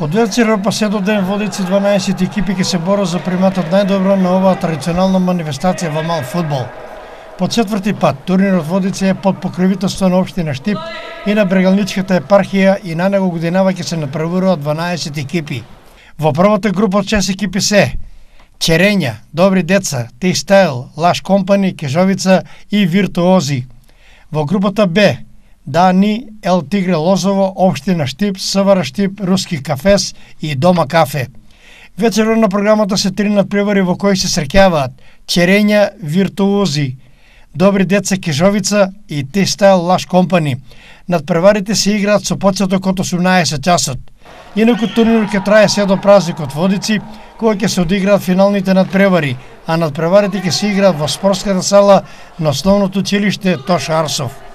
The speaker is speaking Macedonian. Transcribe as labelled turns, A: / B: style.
A: Од вечера па се до ден водици 12 екипи ќе се борат за приматот најдобро на оваа традиционална манифестација во мал футбол. По четврти пат, турнирот водици е под покривителство на Обштина Штип и на Брегалничката епархија и на него годинава ќе се направуваат 12 екипи. Во првата група од 6 екипи се Черења, Добри деца, Тейстайл, Лаш Компани, Кежовица и Виртуози. Во групата Б Дани, Ел Тигре Лозово, Обштина Штип, Савара Штип, Руски кафес и Дома кафе. Вечерот на програмата се три надпревари во кои се среќаваат Черења, Виртуози, Добри деца Кежовица и Тестайл Лаш Компани. Надпреварите се играат со почеток од 18 часот. Инаку турнир ќе трае се до празникот Водици, кога ќе се одиграат финалните надпревари, а надпреварите ќе се играат во спортската сала на основното училиште Тош Арсов.